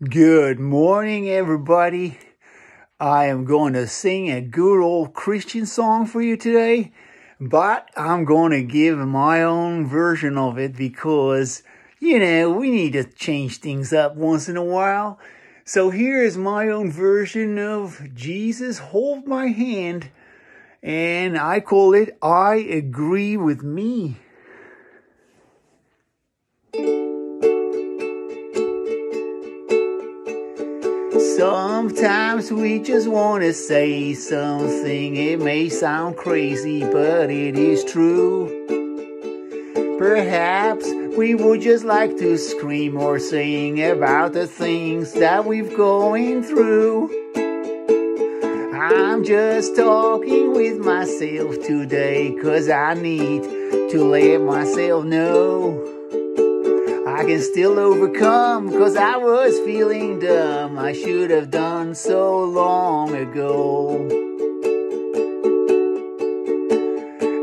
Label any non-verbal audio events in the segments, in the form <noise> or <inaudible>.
Good morning, everybody. I am going to sing a good old Christian song for you today, but I'm going to give my own version of it because, you know, we need to change things up once in a while. So here is my own version of Jesus Hold My Hand, and I call it I Agree with Me. Sometimes we just want to say something. It may sound crazy, but it is true. Perhaps we would just like to scream or sing about the things that we've going through. I'm just talking with myself today, cause I need to let myself know. I can still overcome cause I was feeling dumb. I should have done so long ago.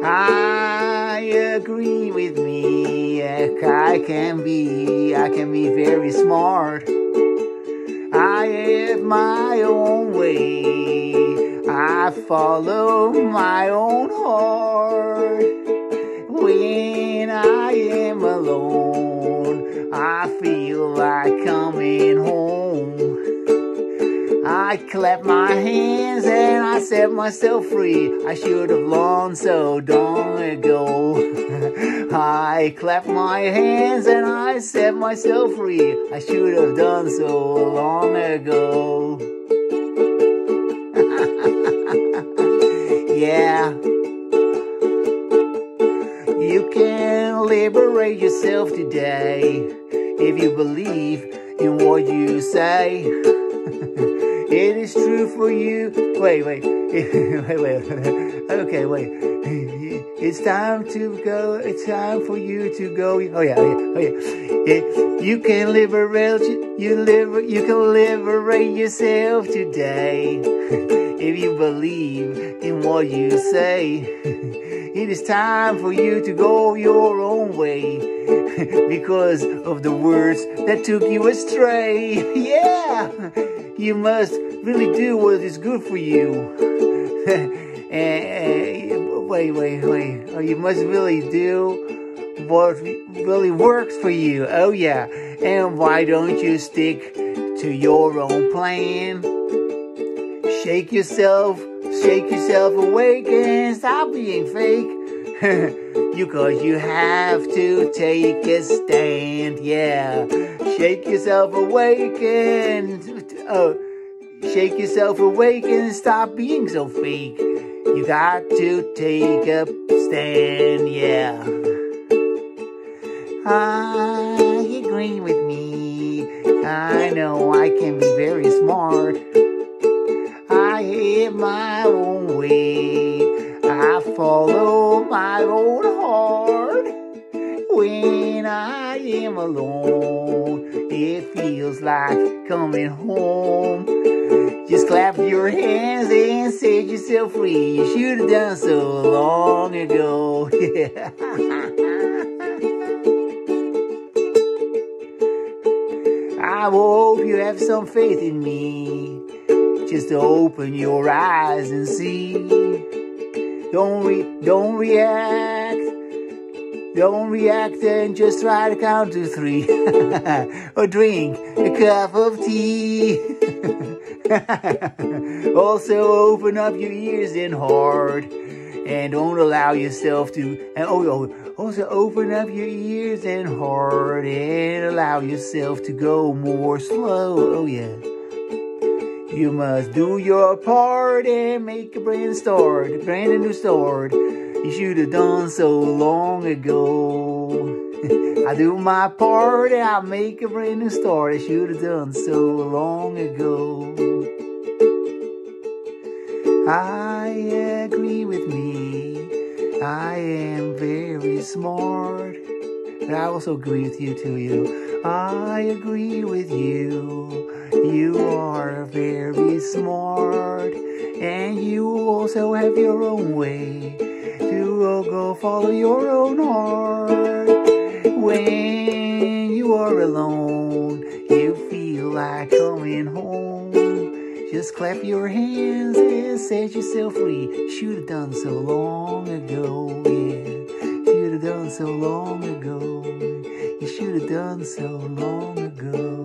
I agree with me. I can be, I can be very smart. I have my own way. I follow my own heart. When I am alone. I feel like coming home. I clap my hands and I set myself free. I should have learned so long ago. <laughs> I clap my hands and I set myself free. I should have done so long ago. <laughs> yeah. You can liberate yourself today if you believe in what you say. <laughs> it is true for you. Wait, wait, <laughs> wait, wait. <laughs> Okay, wait. It's time to go. It's time for you to go. Oh yeah, oh yeah, oh yeah. You can liberate. You live. You can liberate yourself today if you believe in what you say. It is time for you to go your own way <laughs> because of the words that took you astray. <laughs> Yeah, you must really do what is good for you. and, <laughs> eh, eh, wait, wait, wait. Oh, you must really do what really works for you. Oh, yeah. And why don't you stick to your own plan? Shake yourself Shake yourself awake and stop being fake. <laughs> you cause you have to take a stand, yeah. Shake yourself awake and oh, shake yourself awake and stop being so fake. You got to take a stand, yeah. I agree with me. I know I can be very smart. I have my alone, it feels like coming home. Just clap your hands and set yourself free. You should have done so long ago. <laughs> I hope you have some faith in me just to open your eyes and see. Don't re- don't react. Don't react and just try to count to three. <laughs> or drink a cup of tea. <laughs> also open up your ears and heart. And don't allow yourself to and oh, oh also open up your ears and heart and allow yourself to go more slow. Oh yeah. You must do your part and make a brand start, a brand new start. You should have done so long ago. <laughs> I do my part I make a brand new start. I should have done so long ago. I agree with me. I am very smart. But I also agree with you too, you. I agree with you. You are very smart, and you also have your own way to go follow your own heart. When you are alone, you feel like coming home. Just clap your hands and set yourself free. Should have done so long ago, yeah. Should have done so long ago. You should have done so long ago.